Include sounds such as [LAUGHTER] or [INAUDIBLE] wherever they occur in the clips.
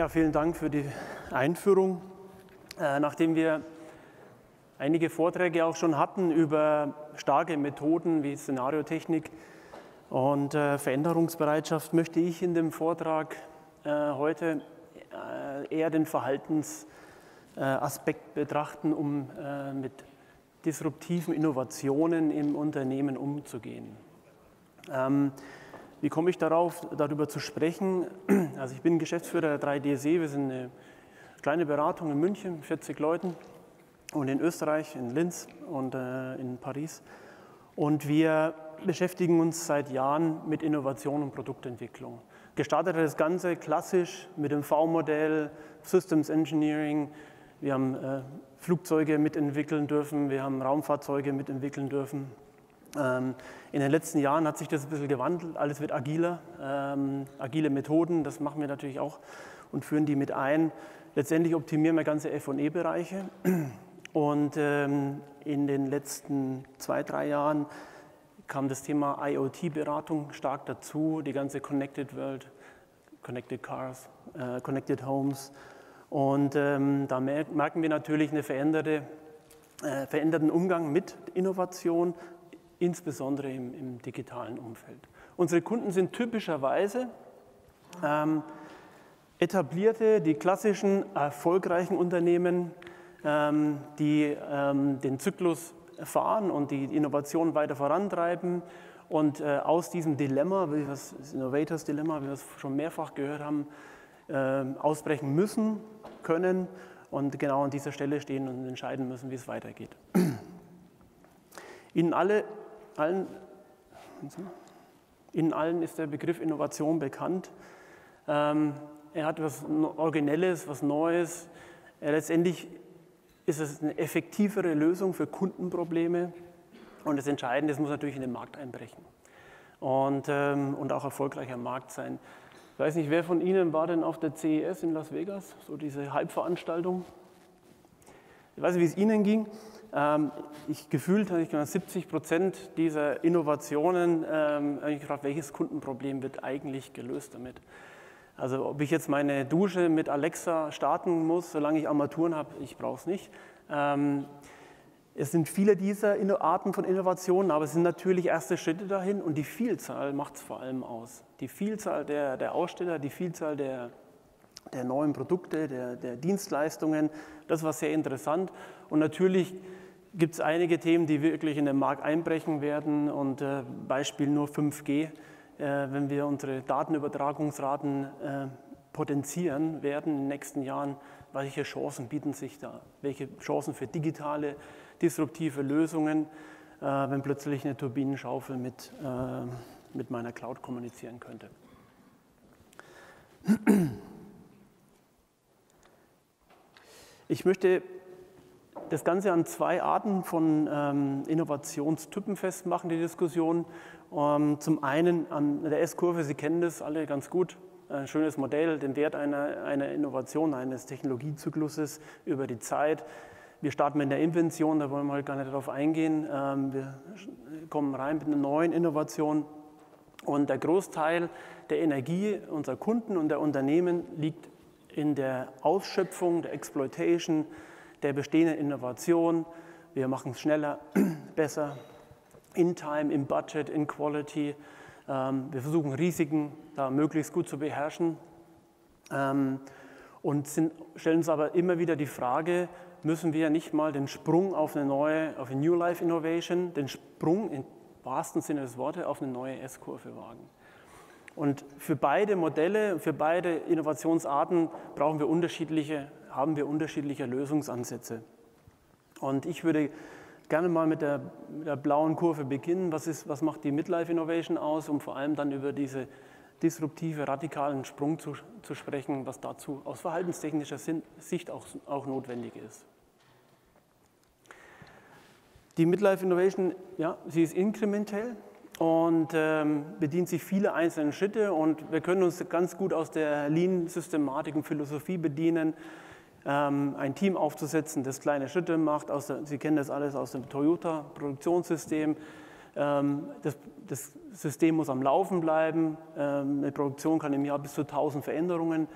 Ja, vielen Dank für die Einführung. Äh, nachdem wir einige Vorträge auch schon hatten über starke Methoden wie Szenariotechnik und äh, Veränderungsbereitschaft, möchte ich in dem Vortrag äh, heute eher den Verhaltensaspekt betrachten, um mit disruptiven Innovationen im Unternehmen umzugehen. Wie komme ich darauf, darüber zu sprechen? [CLEARS THROAT] Also ich bin Geschäftsführer der 3DSE, wir sind eine kleine Beratung in München, 40 Leuten und in Österreich, in Linz und äh, in Paris. Und wir beschäftigen uns seit Jahren mit Innovation und Produktentwicklung. Gestartet hat das Ganze klassisch mit dem V-Modell, Systems Engineering. Wir haben äh, Flugzeuge mitentwickeln dürfen, wir haben Raumfahrzeuge mitentwickeln dürfen. Ähm, in den letzten Jahren hat sich das ein bisschen gewandelt, alles wird agiler, ähm, agile Methoden, das machen wir natürlich auch und führen die mit ein. Letztendlich optimieren wir ganze FE-Bereiche und ähm, in den letzten zwei, drei Jahren kam das Thema IoT-Beratung stark dazu, die ganze Connected World, Connected Cars, äh, Connected Homes. Und da merken wir natürlich einen veränderte, äh, veränderten Umgang mit Innovation, insbesondere im, im digitalen Umfeld. Unsere Kunden sind typischerweise ähm, etablierte, die klassischen erfolgreichen Unternehmen, ähm, die ähm, den Zyklus fahren und die Innovation weiter vorantreiben und äh, aus diesem Dilemma, wie das Innovators Dilemma, wie wir es schon mehrfach gehört haben, äh, ausbrechen müssen, können und genau an dieser Stelle stehen und entscheiden müssen, wie es weitergeht. Ihnen alle allen, Ihnen allen ist der Begriff Innovation bekannt. Ähm, er hat was Originelles, was Neues. Er letztendlich ist es eine effektivere Lösung für Kundenprobleme. Und das Entscheidende, es muss natürlich in den Markt einbrechen und, ähm, und auch erfolgreicher Markt sein. Ich weiß nicht, wer von Ihnen war denn auf der CES in Las Vegas, so diese Halbveranstaltung? Ich weiß nicht, wie es Ihnen ging. Ähm, ich gefühlt habe ich 70 Prozent dieser Innovationen ähm, ich gefragt, welches Kundenproblem wird eigentlich gelöst damit? Also ob ich jetzt meine Dusche mit Alexa starten muss, solange ich Armaturen habe, ich brauche es nicht. Ähm, es sind viele dieser Arten von Innovationen, aber es sind natürlich erste Schritte dahin und die Vielzahl macht es vor allem aus. Die Vielzahl der, der Aussteller, die Vielzahl der, der neuen Produkte, der, der Dienstleistungen, das war sehr interessant. Und natürlich gibt es einige Themen, die wirklich in den Markt einbrechen werden. Und äh, Beispiel nur 5G, äh, wenn wir unsere Datenübertragungsraten äh, potenzieren werden in den nächsten Jahren, welche Chancen bieten sich da? Welche Chancen für digitale, disruptive Lösungen, äh, wenn plötzlich eine Turbinenschaufel mit, äh, mit meiner Cloud kommunizieren könnte? Ich möchte das Ganze an zwei Arten von ähm, Innovationstypen festmachen, die Diskussion. Ähm, zum einen an der S-Kurve, Sie kennen das alle ganz gut, ein schönes Modell, den Wert einer, einer Innovation, eines Technologiezykluses über die Zeit. Wir starten mit der Invention, da wollen wir heute gar nicht darauf eingehen. Ähm, wir kommen rein mit einer neuen Innovation und der Großteil der Energie unserer Kunden und der Unternehmen liegt in der Ausschöpfung, der Exploitation, der bestehenden Innovation. Wir machen es schneller, [CLEARS THROAT] besser, in Time, im Budget, in Quality. Ähm, wir versuchen Risiken da möglichst gut zu beherrschen ähm, und sind, stellen uns aber immer wieder die Frage, müssen wir nicht mal den Sprung auf eine neue, auf eine New Life Innovation, den Sprung im wahrsten Sinne des Wortes auf eine neue S-Kurve wagen. Und für beide Modelle, für beide Innovationsarten brauchen wir unterschiedliche haben wir unterschiedliche Lösungsansätze. Und ich würde gerne mal mit der, mit der blauen Kurve beginnen. Was, ist, was macht die Midlife Innovation aus, um vor allem dann über diese disruptive, radikalen Sprung zu, zu sprechen, was dazu aus verhaltenstechnischer Sicht auch, auch notwendig ist. Die Midlife Innovation, ja, sie ist inkrementell und ähm, bedient sich viele einzelne Schritte und wir können uns ganz gut aus der Lean-Systematik und Philosophie bedienen. Ähm, ein Team aufzusetzen, das kleine Schritte macht. Der, Sie kennen das alles aus dem Toyota-Produktionssystem. Ähm, das, das, System muss am Laufen bleiben. Ähm, eine Produktion kann im Jahr bis zu 1000 Veränderungen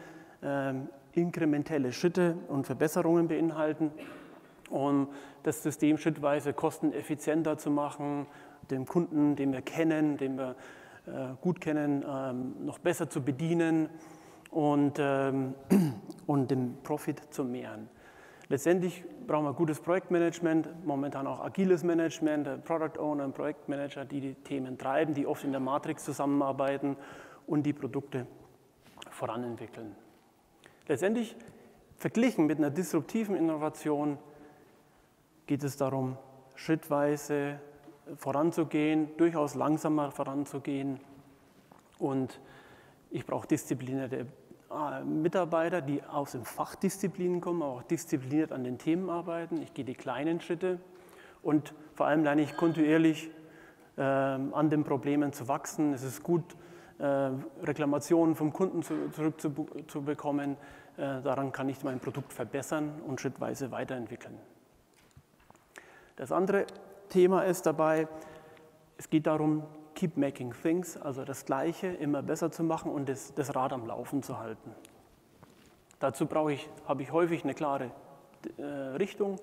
inkrementelle Schritte und Verbesserungen beinhalten, um das System schrittweise kosteneffizienter zu machen, dem Kunden, den wir kennen, den wir äh, gut kennen, noch besser zu bedienen und, ähm, [CLEARS THROAT] und den Profit zu mehren. Letztendlich brauchen wir gutes Projektmanagement, momentan auch agiles Management, Product Owner, Projektmanager, die die Themen treiben, die oft in der Matrix zusammenarbeiten und die Produkte voranentwickeln. Letztendlich verglichen mit einer disruptiven Innovation geht es darum, schrittweise voranzugehen, durchaus langsamer voranzugehen. Und ich brauche disziplinierte äh, Mitarbeiter, die aus den Fachdisziplinen kommen, auch diszipliniert an den Themen arbeiten. Ich gehe die kleinen Schritte und vor allem lerne ich kontinuierlich äh, an den Problemen zu wachsen. Es ist gut, äh, Reklamationen vom Kunden zu, zurückzubekommen. Äh, daran kann ich mein Produkt verbessern und schrittweise weiterentwickeln. Das andere Thema ist dabei, es geht darum, keep making things, also das Gleiche immer besser zu machen und das, das Rad am Laufen zu halten. Dazu brauche ich, habe ich häufig eine klare äh, Richtung.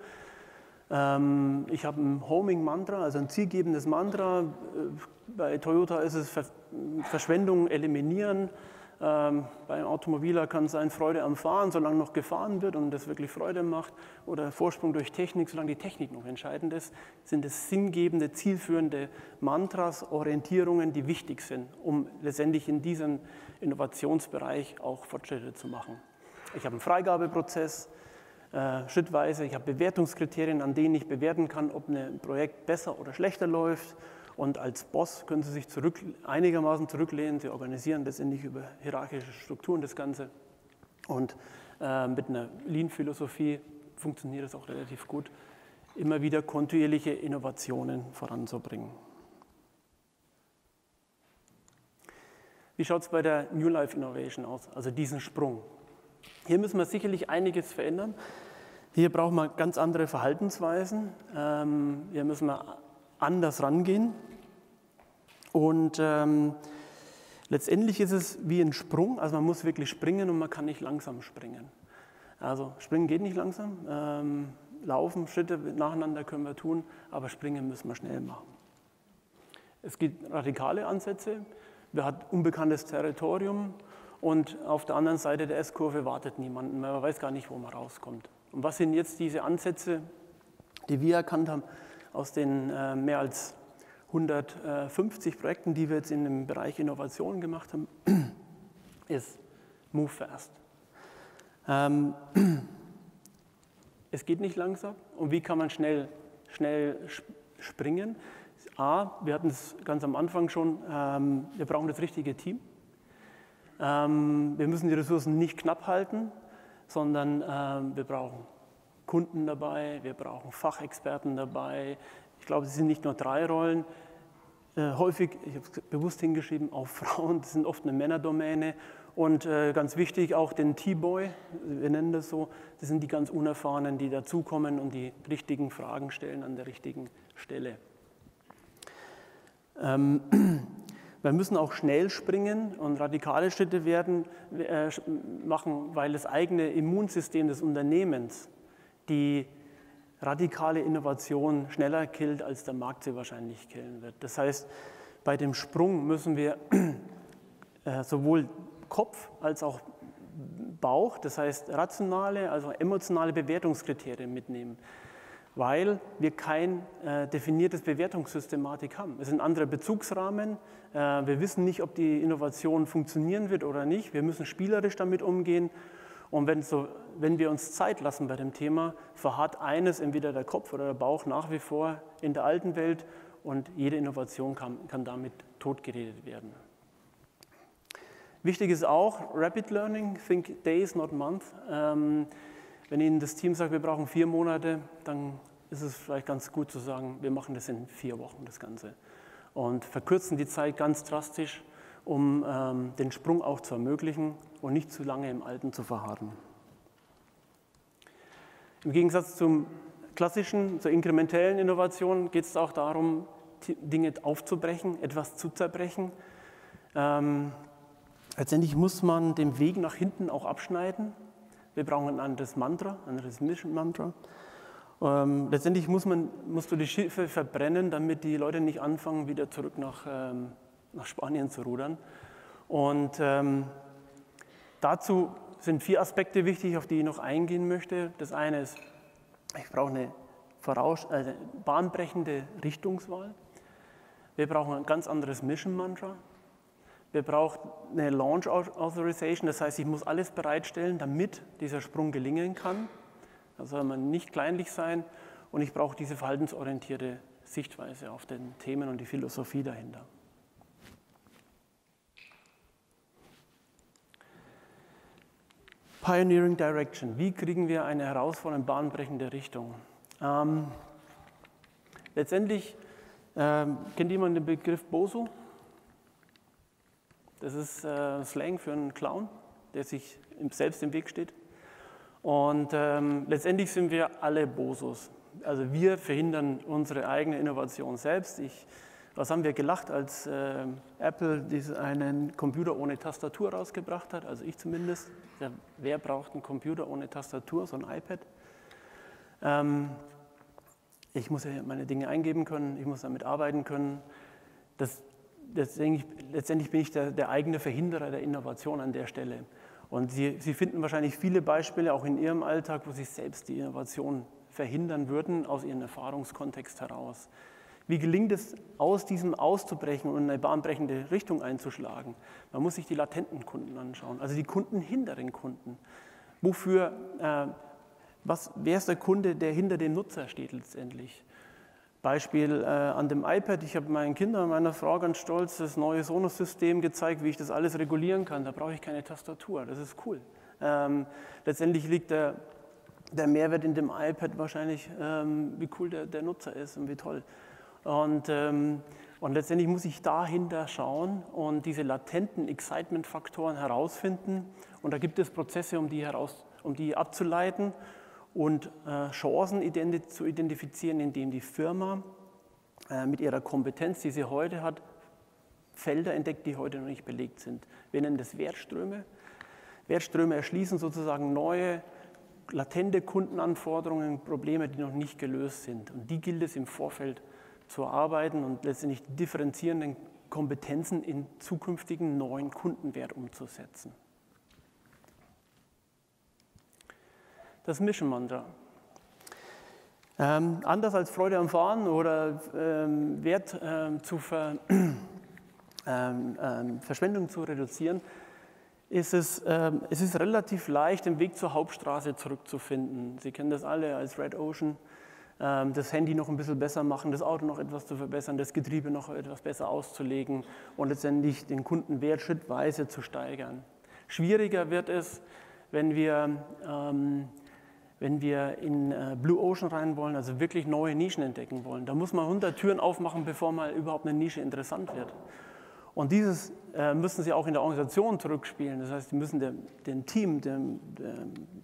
Ähm, ich habe ein Homing-Mantra, also ein zielgebendes Mantra. Äh, bei Toyota ist es Ver Verschwendung eliminieren. Ähm, bei einem Automobiler kann es sein Freude am Fahren, solange noch gefahren wird und das wirklich Freude macht. Oder Vorsprung durch Technik, solange die Technik noch entscheidend ist. Sind es sinngebende, zielführende Mantras, Orientierungen, die wichtig sind, um letztendlich in diesem Innovationsbereich auch Fortschritte zu machen. Ich habe einen Freigabeprozess, äh, schrittweise. Ich habe Bewertungskriterien, an denen ich bewerten kann, ob ein Projekt besser oder schlechter läuft. Und als Boss können Sie sich zurück, einigermaßen zurücklehnen. Sie organisieren letztendlich über hierarchische Strukturen das Ganze. Und äh, mit einer Lean-Philosophie funktioniert es auch relativ gut, immer wieder kontinuierliche Innovationen voranzubringen. Wie schaut es bei der New Life Innovation aus, also diesen Sprung? Hier müssen wir sicherlich einiges verändern. Hier brauchen wir ganz andere Verhaltensweisen. Ähm, hier müssen wir anders rangehen. Und ähm, letztendlich ist es wie ein Sprung, also man muss wirklich springen und man kann nicht langsam springen. Also springen geht nicht langsam, ähm, laufen, Schritte nacheinander können wir tun, aber springen müssen wir schnell machen. Es gibt radikale Ansätze, wir haben unbekanntes Territorium und auf der anderen Seite der S-Kurve wartet niemand, man weiß gar nicht, wo man rauskommt. Und was sind jetzt diese Ansätze, die wir erkannt haben aus den äh, mehr als 150 Projekten, die wir jetzt in dem Bereich Innovation gemacht haben, [CLEARS THROAT] ist Move Fast. Ähm, [CLEARS THROAT] es geht nicht langsam. Und wie kann man schnell, schnell springen? A, wir hatten es ganz am Anfang schon, ähm, wir brauchen das richtige Team. Ähm, wir müssen die Ressourcen nicht knapp halten, sondern wir brauchen Kunden dabei, wir brauchen Fachexperten dabei, ich glaube, es sind nicht nur drei Rollen. Äh, häufig, ich habe es bewusst hingeschrieben, auch [LAUGHS] Frauen, das sind oft eine Männerdomäne. Und äh, ganz wichtig auch den T-Boy, wir nennen das so, das sind die ganz Unerfahrenen, die dazukommen und die richtigen Fragen stellen an der richtigen Stelle. Ähm, [CLEARS THROAT] wir müssen auch schnell springen und radikale Schritte werden, äh, machen, weil das eigene Immunsystem des Unternehmens die radikale Innovation schneller killt, als der Markt sie wahrscheinlich killen wird. Das heißt, bei dem Sprung müssen wir [CLEARS THROAT] äh, sowohl Kopf als auch Bauch, das heißt rationale, also emotionale Bewertungskriterien mitnehmen, weil wir kein äh, definiertes Bewertungssystematik haben. Es sind andere Bezugsrahmen. Äh, wir wissen nicht, ob die Innovation funktionieren wird oder nicht. Wir müssen spielerisch damit umgehen und wenn, so, wenn wir uns Zeit lassen bei dem Thema, verharrt eines, entweder der Kopf oder der Bauch, nach wie vor in der alten Welt und jede Innovation kann, kann damit totgeredet werden. Wichtig ist auch Rapid Learning, think days, not months. Ähm, wenn Ihnen das Team sagt, wir brauchen vier Monate, dann ist es vielleicht ganz gut zu sagen, wir machen das in vier Wochen, das Ganze. Und verkürzen die Zeit ganz drastisch um ähm, den Sprung auch zu ermöglichen und nicht zu lange im Alten zu verharren. Im Gegensatz zum klassischen, zur inkrementellen Innovation geht es auch darum, Dinge aufzubrechen, etwas zu zerbrechen. Ähm, letztendlich muss man den Weg nach hinten auch abschneiden. Wir brauchen ein anderes Mantra, ein anderes Mission Mantra. Ähm, letztendlich muss man, musst du die Schiffe verbrennen, damit die Leute nicht anfangen, wieder zurück nach, ähm, nach Spanien zu rudern. Und ähm, dazu sind vier Aspekte wichtig, auf die ich noch eingehen möchte. Das eine ist, ich brauche eine voraus, also bahnbrechende Richtungswahl. Wir brauchen ein ganz anderes Mission Mantra. Wir brauchen eine Launch Authorization, das heißt, ich muss alles bereitstellen, damit dieser Sprung gelingen kann. Da soll man nicht kleinlich sein und ich brauche diese verhaltensorientierte Sichtweise auf den Themen und die Philosophie dahinter. Pioneering Direction. Wie kriegen wir eine herausfordernde, bahnbrechende Richtung? Ähm, letztendlich ähm, kennt jemand den Begriff Boso? Das ist äh, Slang für einen Clown, der sich selbst im Weg steht. Und ähm, letztendlich sind wir alle Bosos. Also wir verhindern unsere eigene Innovation selbst. Ich, was haben wir gelacht, als äh, Apple diesen, einen Computer ohne Tastatur rausgebracht hat? Also ich zumindest. Ja, wer braucht einen Computer ohne Tastatur, so ein iPad? Ähm, ich muss ja meine Dinge eingeben können, ich muss damit arbeiten können. Das, das ich, letztendlich bin ich der, der eigene Verhinderer der Innovation an der Stelle. Und Sie, Sie finden wahrscheinlich viele Beispiele auch in Ihrem Alltag, wo Sie selbst die Innovation verhindern würden, aus Ihrem Erfahrungskontext heraus. Wie gelingt es, aus diesem auszubrechen und eine bahnbrechende Richtung einzuschlagen? Man muss sich die latenten Kunden anschauen, also die Kunden hinter den Kunden. Wofür, äh, was, wer ist der Kunde, der hinter dem Nutzer steht letztendlich? Beispiel äh, an dem iPad. Ich habe meinen Kindern, meiner Frau ganz stolz das neue Sonos-System gezeigt, wie ich das alles regulieren kann. Da brauche ich keine Tastatur. Das ist cool. Ähm, letztendlich liegt der, der Mehrwert in dem iPad wahrscheinlich, ähm, wie cool der, der, Nutzer ist und wie toll. Und, ähm, und letztendlich muss ich dahinter schauen und diese latenten Excitement-Faktoren herausfinden. Und da gibt es Prozesse, um die, heraus, um die abzuleiten und äh, Chancen identi zu identifizieren, indem die Firma äh, mit ihrer Kompetenz, die sie heute hat, Felder entdeckt, die heute noch nicht belegt sind. Wir nennen das Wertströme. Wertströme erschließen sozusagen neue, latente Kundenanforderungen, Probleme, die noch nicht gelöst sind. Und die gilt es im Vorfeld zu erarbeiten und letztendlich differenzierenden Kompetenzen in zukünftigen neuen Kundenwert umzusetzen. das Mission Mantra. Ähm, anders als Freude am Fahren oder ähm, Wert ähm, zu ver, [CLEARS THROAT] ähm, ähm, Verschwendung zu reduzieren, ist es, ähm, es ist relativ leicht, den Weg zur Hauptstraße zurückzufinden. Sie kennen das alle als Red Ocean. Das Handy noch ein bisschen besser machen, das Auto noch etwas zu verbessern, das Getriebe noch etwas besser auszulegen und letztendlich den Kundenwert schrittweise zu steigern. Schwieriger wird es, wenn wir wenn wir in äh, Blue Ocean rein wollen, also wirklich neue Nischen entdecken wollen. Da muss man 100 Türen aufmachen, bevor mal überhaupt eine Nische interessant wird. Und dieses äh, müssen Sie auch in der Organisation zurückspielen. Das heißt, Sie müssen dem, dem Team, dem,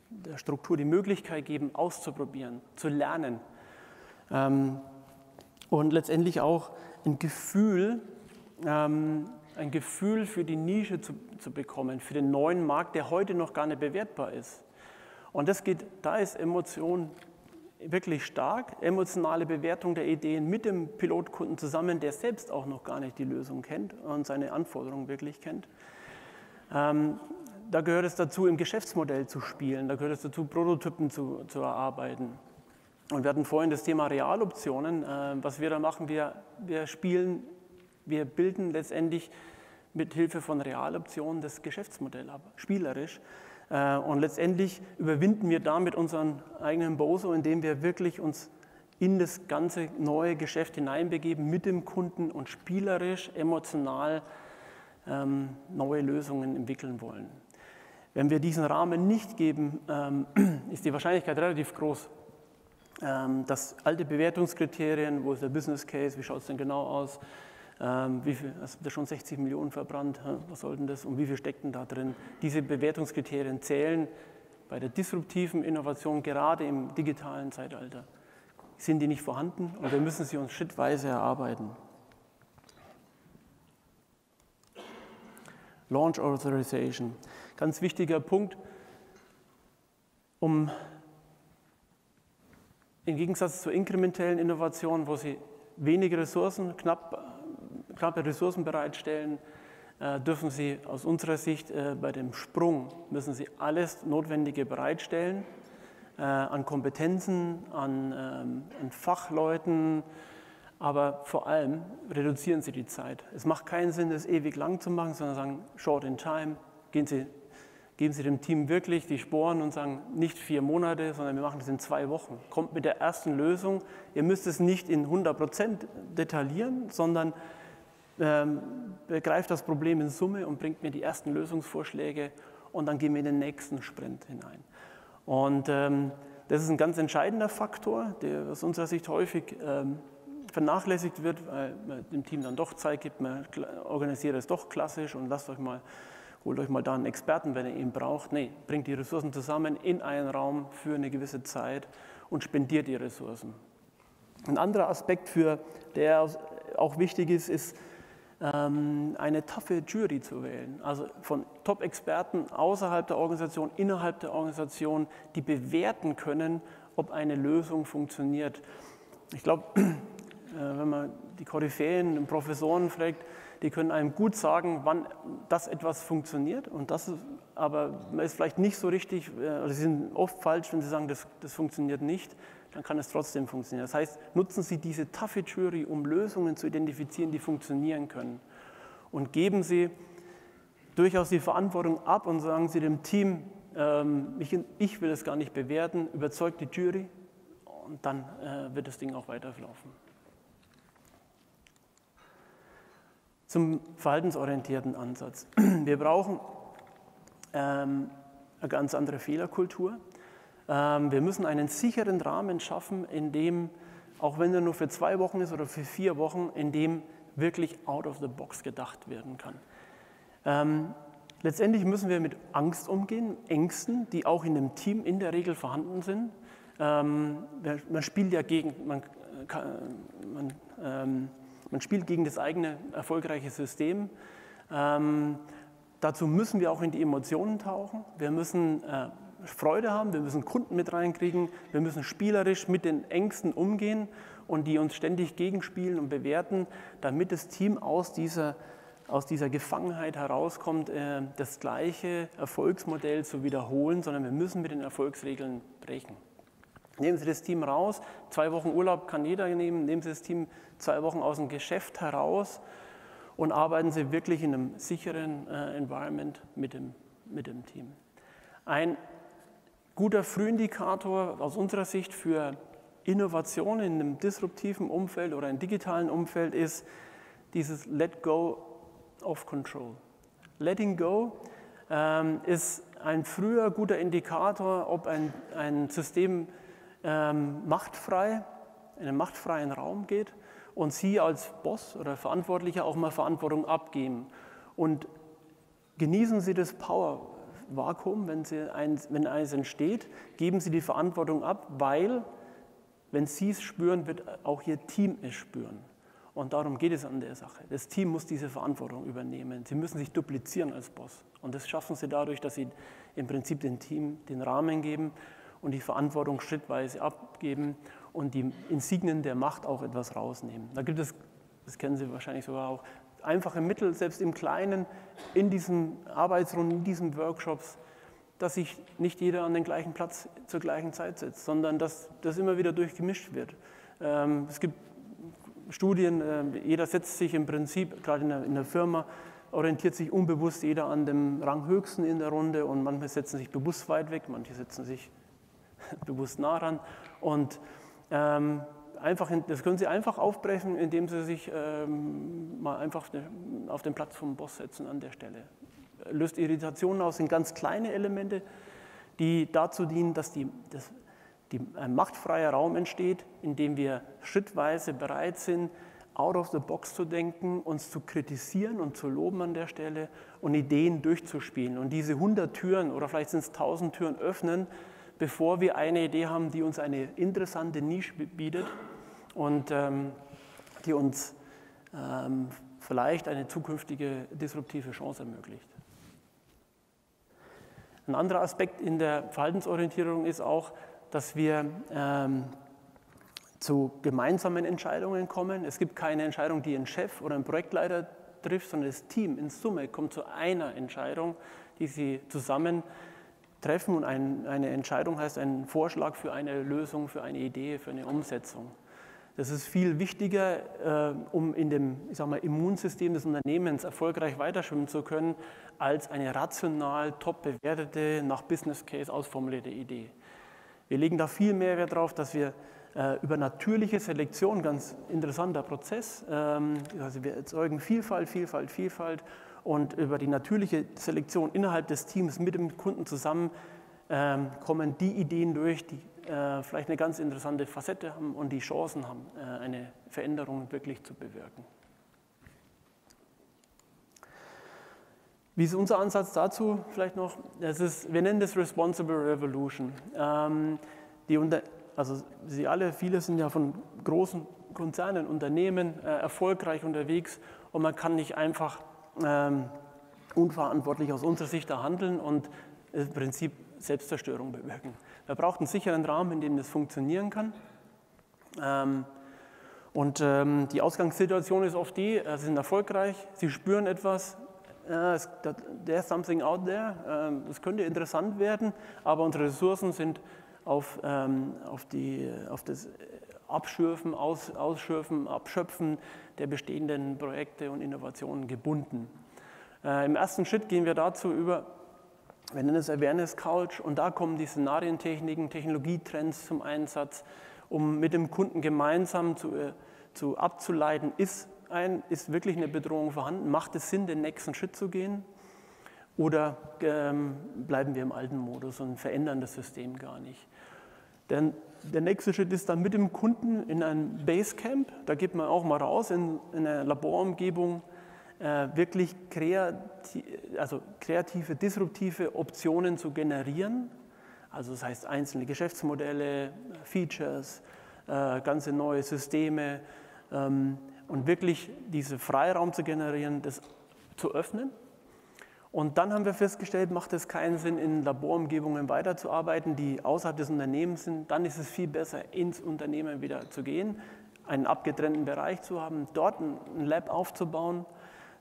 der Struktur die Möglichkeit geben, auszuprobieren, zu lernen. Ähm, und letztendlich auch ein Gefühl, ähm, ein Gefühl für die Nische zu, zu bekommen, für den neuen Markt, der heute noch gar nicht bewertbar ist. Und das geht, da ist Emotion wirklich stark, emotionale Bewertung der Ideen mit dem Pilotkunden zusammen, der selbst auch noch gar nicht die Lösung kennt und seine Anforderungen wirklich kennt. Ähm, da gehört es dazu, im Geschäftsmodell zu spielen, da gehört es dazu, Prototypen zu, zu erarbeiten. Und wir hatten vorhin das Thema Realoptionen. Äh, was wir da machen, wir, wir spielen, wir bilden letztendlich mit Hilfe von Realoptionen das Geschäftsmodell ab, spielerisch. Äh, und letztendlich überwinden wir damit unseren eigenen Boso, indem wir wirklich uns in das ganze neue Geschäft hineinbegeben mit dem Kunden und spielerisch, emotional ähm, neue Lösungen entwickeln wollen. Wenn wir diesen Rahmen nicht geben, ähm, [CLEARS THROAT] ist die Wahrscheinlichkeit relativ groß, dass alte Bewertungskriterien, wo ist der Business Case, wie schaut es denn genau aus, ähm, wie viel, also da schon 60 Millionen verbrannt, was soll denn das und wie viel steckt denn da drin? Diese Bewertungskriterien zählen bei der disruptiven Innovation gerade im digitalen Zeitalter. Sind die nicht vorhanden und wir müssen sie uns schrittweise erarbeiten. Launch Authorization. Ganz wichtiger Punkt, um im Gegensatz zur inkrementellen Innovation, wo Sie wenige Ressourcen, knapp, knappe Ressourcen bereitstellen, äh, dürfen Sie aus unserer Sicht äh, bei dem Sprung, müssen Sie alles Notwendige bereitstellen äh, an Kompetenzen, an, ähm, an Fachleuten, aber vor allem reduzieren Sie die Zeit. Es macht keinen Sinn, das ewig lang zu machen, sondern sagen, short in time, gehen Sie, geben Sie dem Team wirklich die Sporen und sagen, nicht vier Monate, sondern wir machen das in zwei Wochen. Kommt mit der ersten Lösung. Ihr müsst es nicht in 100 Prozent detaillieren, sondern ähm, begreift das Problem in Summe und bringt mir die ersten Lösungsvorschläge und dann gehen wir in den nächsten Sprint hinein. Und ähm, das ist ein ganz entscheidender Faktor, der aus unserer Sicht häufig ähm, vernachlässigt wird, weil man dem Team dann doch Zeit gibt, man organisiert es doch klassisch und lasst euch mal, holt euch mal da einen Experten, wenn ihr ihn braucht. Nee, bringt die Ressourcen zusammen in einen Raum für eine gewisse Zeit und spendiert die Ressourcen. Ein anderer Aspekt, für der auch wichtig ist, ist, ähm, eine taffe Jury zu wählen. Also von Top-Experten außerhalb der Organisation, innerhalb der Organisation, die bewerten können, ob eine Lösung funktioniert. Ich glaube, [CLEARS THROAT] äh, wenn man die Koryphäen und Professoren fragt, die können einem gut sagen, wann das etwas funktioniert. Und das ist, aber man ist vielleicht nicht so richtig, oder sie sind oft falsch, wenn sie sagen, das, das funktioniert nicht, dann kann es trotzdem funktionieren. Das heißt, nutzen Sie diese taffe Jury, um Lösungen zu identifizieren, die funktionieren können. Und geben Sie durchaus die Verantwortung ab und sagen Sie dem Team, ähm, ich, ich will es gar nicht bewerten, überzeugt die Jury und dann äh, wird das Ding auch weiterlaufen. Zum verhaltensorientierten Ansatz. [CLEARS THROAT] Wir brauchen ähm, eine ganz andere Fehlerkultur. Ähm, wir müssen einen sicheren Rahmen schaffen, in dem, auch wenn er nur für zwei Wochen ist oder für vier Wochen, in dem wirklich out of the box gedacht werden kann. Ähm, letztendlich müssen wir mit Angst umgehen, Ängsten, die auch in dem Team in der Regel vorhanden sind. Ähm, man spielt ja gegen, man, man ähm, man spielt gegen das eigene erfolgreiche System. Ähm, dazu müssen wir auch in die Emotionen tauchen. Wir müssen äh, Freude haben, wir müssen Kunden mit reinkriegen, wir müssen spielerisch mit den Ängsten umgehen und die uns ständig gegenspielen und bewerten, damit das Team aus dieser, aus dieser Gefangenheit herauskommt, äh, das gleiche Erfolgsmodell zu wiederholen, sondern wir müssen mit den Erfolgsregeln brechen. Nehmen Sie das Team raus, zwei Wochen Urlaub kann jeder nehmen, nehmen Sie das Team zwei Wochen aus dem Geschäft heraus und arbeiten Sie wirklich in einem sicheren äh, Environment mit dem, mit dem Team. Ein guter Frühindikator aus unserer Sicht für Innovation in einem disruptiven Umfeld oder einem digitalen Umfeld ist dieses Let Go of Control. Letting Go ähm, ist ein früher guter Indikator, ob ein, ein System ähm, machtfrei, in einen machtfreien Raum geht und Sie als Boss oder Verantwortlicher auch mal Verantwortung abgeben. Und genießen Sie das Power-Vakuum, wenn, ein, wenn eines entsteht, geben Sie die Verantwortung ab, weil, wenn Sie es spüren, wird auch Ihr Team es spüren. Und darum geht es an der Sache. Das Team muss diese Verantwortung übernehmen. Sie müssen sich duplizieren als Boss. Und das schaffen Sie dadurch, dass Sie im Prinzip dem Team den Rahmen geben und die Verantwortung schrittweise abgeben und die Insignien der Macht auch etwas rausnehmen. Da gibt es, das kennen Sie wahrscheinlich sogar auch, einfache Mittel, selbst im Kleinen, in diesen Arbeitsrunden, in diesen Workshops, dass sich nicht jeder an den gleichen Platz zur gleichen Zeit setzt, sondern dass das immer wieder durchgemischt wird. Ähm, es gibt Studien, äh, jeder setzt sich im Prinzip, gerade in der, Firma, orientiert sich unbewusst jeder an dem Ranghöchsten in der Runde und manche setzen sich bewusst weit weg, manche setzen sich [LAUGHS] bewusst nah ran. Und ähm, einfach, das können Sie einfach aufbrechen, indem Sie sich ähm, mal einfach auf den Platz vom Boss setzen an der Stelle. Löst Irritationen aus, sind ganz kleine Elemente, die dazu dienen, dass die, das, die, ein machtfreier Raum entsteht, in dem wir schrittweise bereit sind, out of the box zu denken, uns zu kritisieren und zu loben an der Stelle und Ideen durchzuspielen. Und diese 100 Türen oder vielleicht sind es 1000 Türen öffnen, bevor wir eine Idee haben, die uns eine interessante Nische bietet und ähm, die uns ähm, vielleicht eine zukünftige disruptive Chance ermöglicht. Ein anderer Aspekt in der Verhaltensorientierung ist auch, dass wir ähm, zu gemeinsamen Entscheidungen kommen. Es gibt keine Entscheidung, die ein Chef oder ein Projektleiter trifft, sondern das Team in Summe kommt zu einer Entscheidung, die sie zusammen treffen. Und ein, eine Entscheidung heißt ein Vorschlag für eine Lösung, für eine Idee, für eine Umsetzung. Das ist viel wichtiger, äh, um in dem ich sag mal, Immunsystem des Unternehmens erfolgreich weiterschwimmen zu können, als eine rational top bewertete, nach Business Case ausformulierte Idee. Wir legen da viel mehr Wert darauf, dass wir äh, über natürliche Selektion, ganz interessanter Prozess, ähm, also wir erzeugen Vielfalt, Vielfalt, Vielfalt und über die natürliche Selektion innerhalb des Teams mit dem Kunden zusammen ähm, kommen die Ideen durch, die äh, vielleicht eine ganz interessante Facette haben und die Chancen haben, äh, eine Veränderung wirklich zu bewirken. Wie ist unser Ansatz dazu vielleicht noch? Das ist, wir nennen das Responsible Revolution. Ähm, die unter, also Sie alle, viele sind ja von großen Konzernen, Unternehmen äh, erfolgreich unterwegs und man kann nicht einfach ähm, unverantwortlich aus unserer Sicht da handeln und im Prinzip Selbstzerstörung bewirken. Man braucht einen sicheren Rahmen, in dem das funktionieren kann. Ähm, und ähm, die Ausgangssituation ist oft die, äh, Sie sind erfolgreich, Sie spüren etwas, uh, there's something out there, ähm, das könnte interessant werden, aber unsere Ressourcen sind auf, ähm, auf, die, auf das Abschürfen, Aus, Ausschürfen, Abschöpfen der bestehenden Projekte und Innovationen gebunden. Äh, Im ersten Schritt gehen wir dazu über, wir nennen es Awareness Couch, und da kommen die Szenarientechniken, Technologietrends zum Einsatz, um mit dem Kunden gemeinsam zu, äh, zu abzuleiten, ist ein, ist wirklich eine Bedrohung vorhanden? Macht es Sinn, den nächsten Schritt zu gehen? Oder ähm, bleiben wir im alten Modus und verändern das System gar nicht? Denn der nächste Schritt ist dann mit dem Kunden in ein Basecamp. Da geht man auch mal raus in, in eine Laborumgebung, äh, wirklich kreativ, also kreative, disruptive Optionen zu generieren. Also das heißt einzelne Geschäftsmodelle, Features, äh, ganze neue Systeme. Ähm, und wirklich diesen Freiraum zu generieren, das zu öffnen. Und dann haben wir festgestellt, macht es keinen Sinn, in Laborumgebungen weiterzuarbeiten, die außerhalb des Unternehmens sind. Dann ist es viel besser, ins Unternehmen wieder zu gehen, einen abgetrennten Bereich zu haben, dort ein Lab aufzubauen,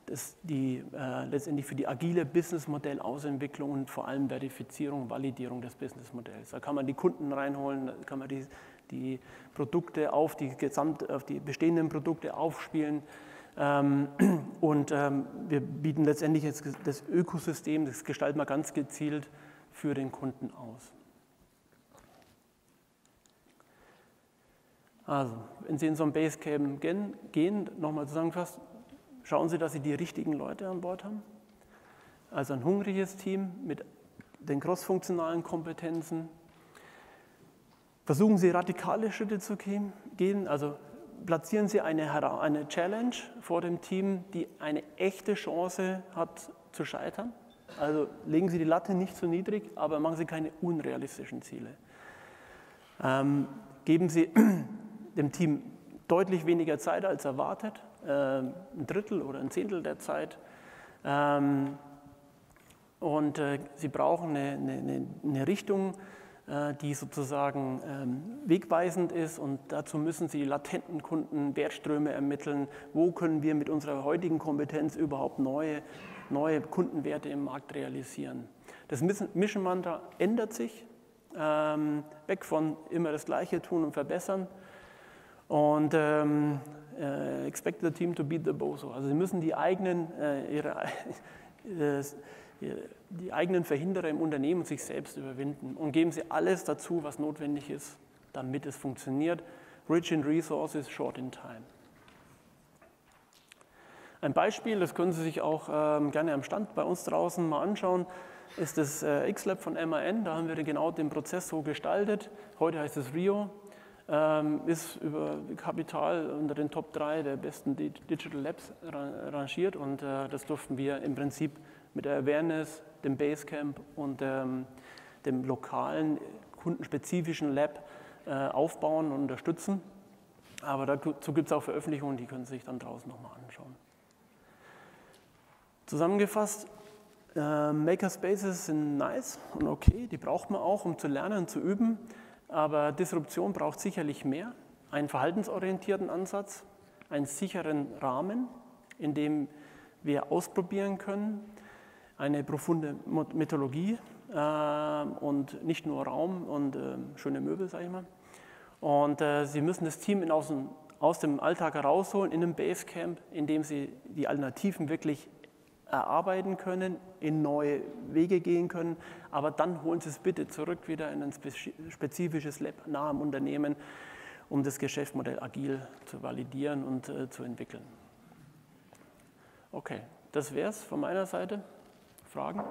das die, äh, letztendlich für die agile Businessmodellausentwicklung und vor allem Verifizierung, Validierung des Businessmodells. Da kann man die Kunden reinholen, da kann man die die Produkte auf die, gesamt, auf die bestehenden Produkte aufspielen. Ähm, [CLEARS THROAT] und ähm, wir bieten letztendlich jetzt das Ökosystem, das gestalten wir ganz gezielt für den Kunden aus. Also, wenn Sie in so ein Basecamp gehen, nochmal zusammengefasst, schauen Sie, dass Sie die richtigen Leute an Bord haben. Also ein hungriges Team mit den crossfunktionalen Kompetenzen, Versuchen Sie radikale Schritte zu gehen, also platzieren Sie eine, eine Challenge vor dem Team, die eine echte Chance hat zu scheitern. Also legen Sie die Latte nicht zu niedrig, aber machen Sie keine unrealistischen Ziele. Ähm, geben Sie [CLEARS THROAT] dem Team deutlich weniger Zeit als erwartet, äh, ein Drittel oder ein Zehntel der Zeit. Ähm, und äh, Sie brauchen eine, eine, eine Richtung, die sozusagen ähm, wegweisend ist und dazu müssen Sie latenten Kunden Wertströme ermitteln. Wo können wir mit unserer heutigen Kompetenz überhaupt neue, neue Kundenwerte im Markt realisieren? Das Mission Mantra ändert sich, ähm, weg von immer das Gleiche tun und verbessern und ähm, äh, expect the team to beat the bozo. Also Sie müssen die eigenen, äh, ihre, [LAUGHS] äh, die eigenen Verhinderer im Unternehmen sich selbst überwinden und geben Sie alles dazu, was notwendig ist, damit es funktioniert. Rich in Resources, short in time. Ein Beispiel, das können Sie sich auch ähm, gerne am Stand bei uns draußen mal anschauen, ist das äh, X-Lab von MAN. Da haben wir genau den Prozess so gestaltet. Heute heißt es Rio. Ähm, ist über Kapital unter den Top 3 der besten Digital Labs rangiert und äh, das durften wir im Prinzip mit der Awareness, dem Basecamp und ähm, dem lokalen, kundenspezifischen Lab äh, aufbauen und unterstützen. Aber dazu gibt es auch Veröffentlichungen, die können Sie sich dann draußen nochmal anschauen. Zusammengefasst, Äh, Makerspaces sind nice und okay, die braucht man auch, um zu lernen und zu üben, aber Disruption braucht sicherlich mehr. Einen verhaltensorientierten Ansatz, einen sicheren Rahmen, in dem wir ausprobieren können, eine profunde Methodologie äh, und nicht nur Raum und äh, schöne Möbel, sage ich mal. Und äh, Sie müssen das Team aus dem, aus dem Alltag herausholen in einem Basecamp, in dem Sie die Alternativen wirklich erarbeiten können, in neue Wege gehen können, aber dann holen Sie es bitte zurück wieder in ein spezifisches Lab nahe am Unternehmen, um das Geschäftsmodell agil zu validieren und äh, zu entwickeln. Okay, das wäre es von meiner Seite. Fragen?